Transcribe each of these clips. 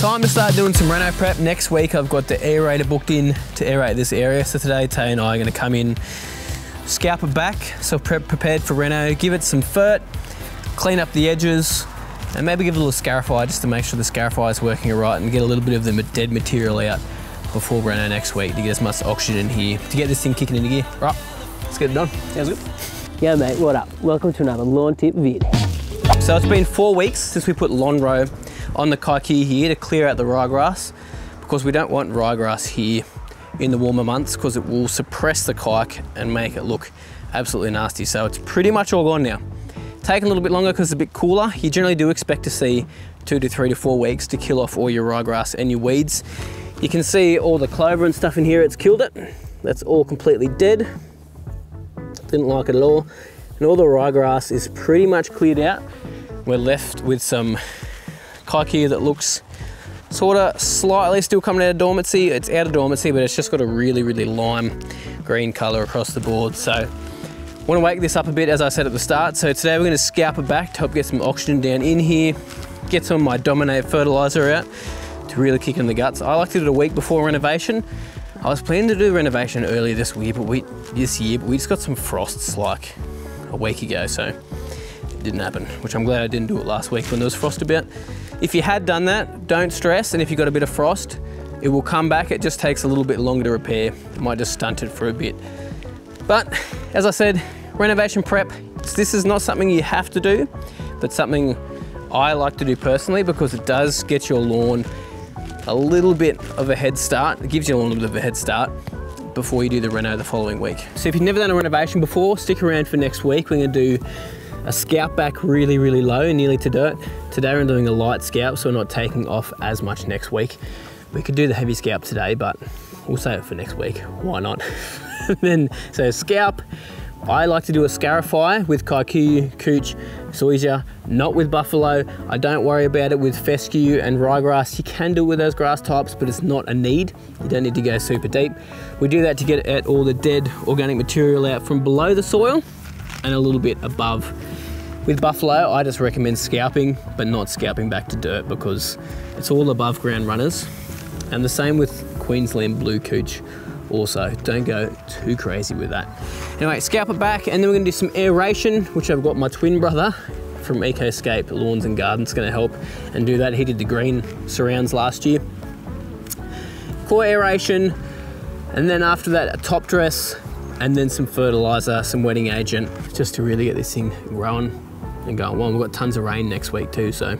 Time to start doing some reno prep. Next week I've got the aerator booked in to aerate this area. So today Tay and I are gonna come in, scalp it back, so prep prepared for reno, give it some fert, clean up the edges, and maybe give it a little scarify just to make sure the scarify is working right and get a little bit of the dead material out before reno next week to get as much oxygen in here to get this thing kicking into gear. Right, let's get it done. Sounds good. Yeah mate, what up? Welcome to another lawn tip vid. So it's been four weeks since we put lawn row on the kikuyu here to clear out the ryegrass because we don't want ryegrass here in the warmer months because it will suppress the kike and make it look absolutely nasty. So it's pretty much all gone now. Taking a little bit longer because it's a bit cooler. You generally do expect to see two to three to four weeks to kill off all your ryegrass and your weeds. You can see all the clover and stuff in here, it's killed it. That's all completely dead. Didn't like it at all. And all the ryegrass is pretty much cleared out. We're left with some kikuyu that looks sort of slightly still coming out of dormancy. It's out of dormancy, but it's just got a really, really lime green color across the board. So I want to wake this up a bit, as I said at the start. So today we're going to scalp it back to help get some oxygen down in here, get some of my Dominate fertilizer out to really kick in the guts. I like to do it a week before renovation. I was planning to do renovation earlier this year, but we this year, but we just got some frosts like a week ago, so it didn't happen. Which I'm glad I didn't do it last week when there was frost about. If you had done that, don't stress, and if you got a bit of frost, it will come back. It just takes a little bit longer to repair. It might just stunt it for a bit. But as I said, renovation prep, this is not something you have to do, but something I like to do personally because it does get your lawn a little bit of a head start. It gives you a little bit of a head start before you do the reno the following week. So if you've never done a renovation before, stick around for next week. We're gonna do a scalp back really, really low, nearly to dirt. Today we're doing a light scalp, so we're not taking off as much next week. We could do the heavy scalp today, but we'll save it for next week. Why not? then, so scalp, I like to do a scarify with kikuyu, cooch, zoysia, not with buffalo. I don't worry about it with fescue and ryegrass. You can do it with those grass types, but it's not a need. You don't need to go super deep. We do that to get at all the dead organic material out from below the soil and a little bit above. With buffalo, I just recommend scalping, but not scalping back to dirt because it's all above ground runners. And the same with Queensland blue cooch also. Don't go too crazy with that. Anyway, scalp it back and then we're gonna do some aeration, which I've got my twin brother from Ecoscape Lawns and Gardens gonna help and do that. He did the green surrounds last year. Core aeration, and then after that, a top dress, and then some fertilizer, some wetting agent, just to really get this thing growing and going well. We've got tons of rain next week too, so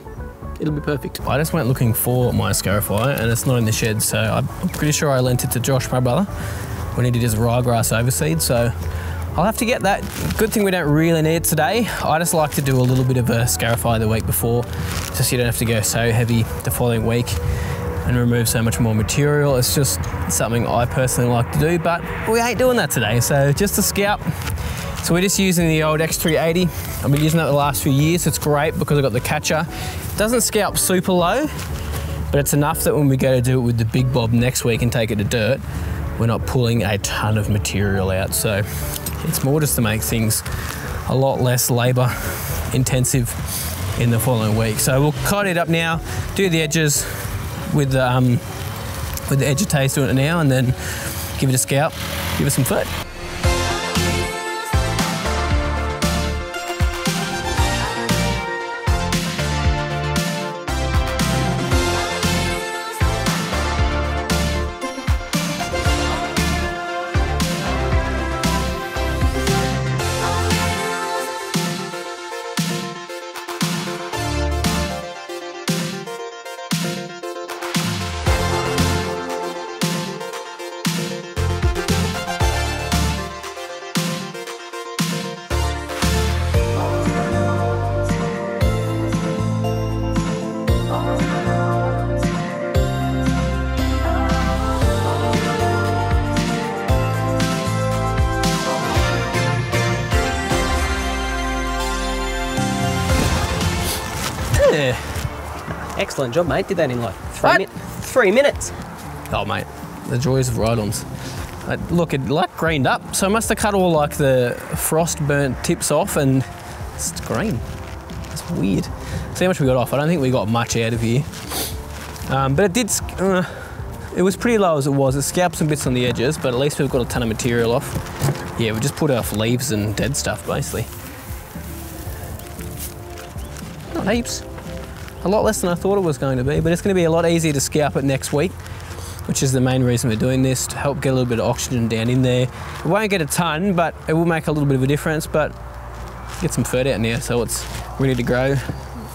it'll be perfect. I just went looking for my Scarify and it's not in the shed, so I'm pretty sure I lent it to Josh, my brother, when he did his ryegrass overseed, so I'll have to get that. Good thing we don't really need it today. I just like to do a little bit of a Scarify the week before, just so you don't have to go so heavy the following week and remove so much more material. It's just something I personally like to do, but we ain't doing that today. So just a scalp. So we're just using the old X380. I've been using that the last few years. It's great because I've got the catcher. It doesn't scalp super low, but it's enough that when we go to do it with the big bob next week and take it to dirt, we're not pulling a ton of material out. So it's more just to make things a lot less labor intensive in the following week. So we'll cut it up now, do the edges, with the, um, with the edge of taste doing it now and then give it a scalp, give it some foot. Excellent job, mate. Did that in like three, mi three minutes. Oh, mate, the joys of ride-ons. Uh, look, it like greened up, so I must have cut all like the frost burnt tips off and it's green. It's weird. See how much we got off. I don't think we got much out of here. Um, but it did, uh, it was pretty low as it was. It scalped some bits on the edges, but at least we've got a ton of material off. Yeah, we just put off leaves and dead stuff basically. Not heaps. A lot less than I thought it was going to be, but it's going to be a lot easier to scalp it next week, which is the main reason we're doing this, to help get a little bit of oxygen down in there. It won't get a ton, but it will make a little bit of a difference, but get some fert out now so it's ready to grow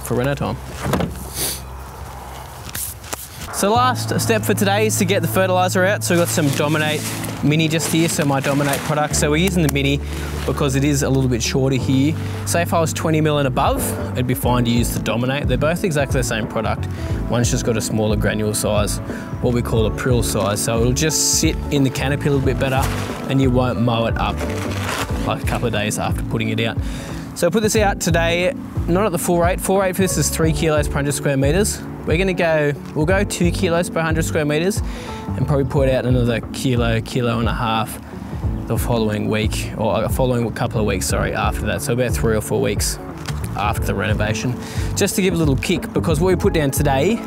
for reno time. So last step for today is to get the fertilizer out. So we've got some Dominate Mini just here, so my Dominate product. So we're using the Mini because it is a little bit shorter here. Say if I was 20 mil and above, it'd be fine to use the Dominate. They're both exactly the same product. One's just got a smaller granule size, what we call a prill size. So it'll just sit in the canopy a little bit better and you won't mow it up like a couple of days after putting it out. So I put this out today, not at the full rate. Full rate for this is three kilos per 100 square meters. We're gonna go, we'll go two kilos per 100 square meters and probably put out another kilo, kilo and a half the following week, or following couple of weeks, sorry, after that. So about three or four weeks after the renovation. Just to give a little kick, because what we put down today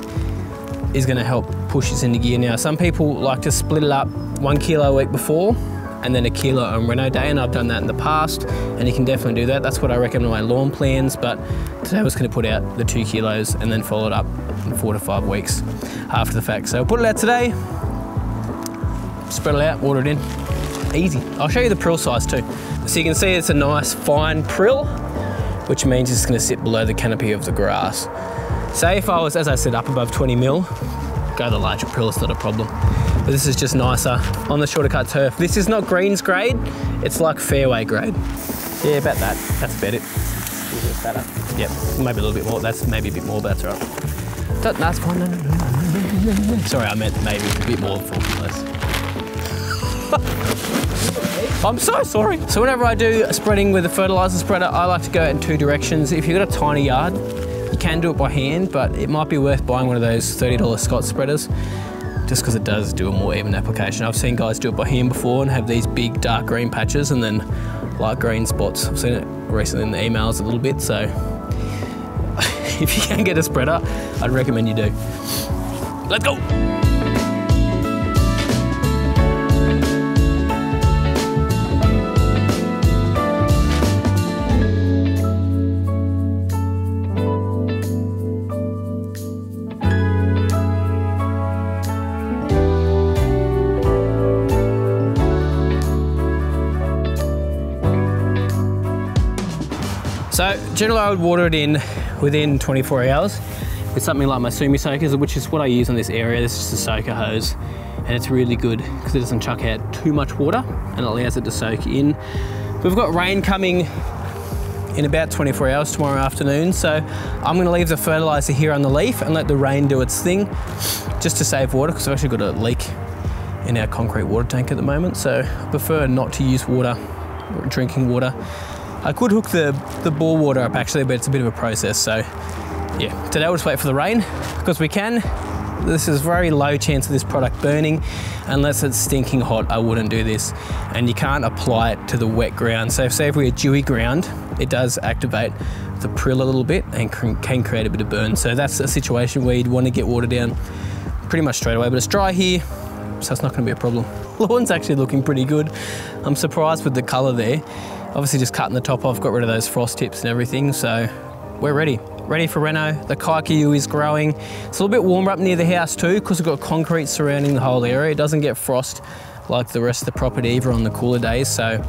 is gonna help push us into gear now. Some people like to split it up one kilo a week before and then a kilo on Reno day, and I've done that in the past, and you can definitely do that. That's what I recommend on my lawn plans, but today I was gonna put out the two kilos and then follow it up in four to five weeks after the fact. So I'll put it out today, spread it out, water it in, easy. I'll show you the prill size too. So you can see it's a nice fine prill, which means it's gonna sit below the canopy of the grass. Say if I was, as I said, up above 20 mil, go the larger prill, not a problem but this is just nicer on the shorter cut turf. This is not greens grade, it's like fairway grade. Yeah, about that. That's about it. Yep, maybe a little bit more. That's maybe a bit more, but that's. That, that's fine. Sorry, I meant maybe a bit more. I'm so sorry. So whenever I do spreading with a fertilizer spreader, I like to go in two directions. If you've got a tiny yard, can do it by hand, but it might be worth buying one of those $30 Scotts spreaders just because it does do a more even application. I've seen guys do it by hand before and have these big dark green patches and then light green spots. I've seen it recently in the emails a little bit, so if you can get a spreader, I'd recommend you do. Let's go! So generally I would water it in within 24 hours with something like my Sumi soakers, which is what I use on this area. This is just a soaker hose and it's really good because it doesn't chuck out too much water and it allows it to soak in. We've got rain coming in about 24 hours tomorrow afternoon. So I'm gonna leave the fertilizer here on the leaf and let the rain do its thing just to save water because I've actually got a leak in our concrete water tank at the moment. So I prefer not to use water, drinking water I could hook the, the bore water up actually, but it's a bit of a process. So yeah, today we'll just wait for the rain because we can. This is very low chance of this product burning unless it's stinking hot. I wouldn't do this. And you can't apply it to the wet ground. So if, say if we had dewy ground, it does activate the prill a little bit and can create a bit of burn. So that's a situation where you'd want to get water down pretty much straight away, but it's dry here, so it's not gonna be a problem. Lawn's actually looking pretty good. I'm surprised with the color there. Obviously just cutting the top off, got rid of those frost tips and everything, so we're ready. Ready for Reno. The Kikuyu is growing. It's a little bit warmer up near the house too because we've got concrete surrounding the whole area. It doesn't get frost like the rest of the property either on the cooler days, so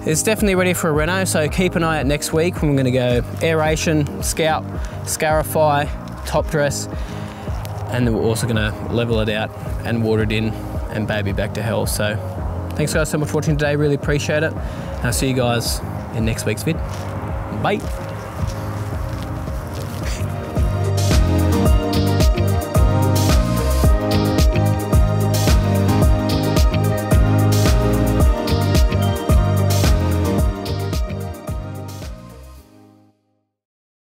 it's definitely ready for a Reno, so keep an eye out next week when we're gonna go aeration, scalp, scarify, top dress, and then we're also gonna level it out and water it in and baby back to health. So thanks guys so much for watching today, really appreciate it. I'll see you guys in next week's vid. Bye.